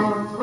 Uhum.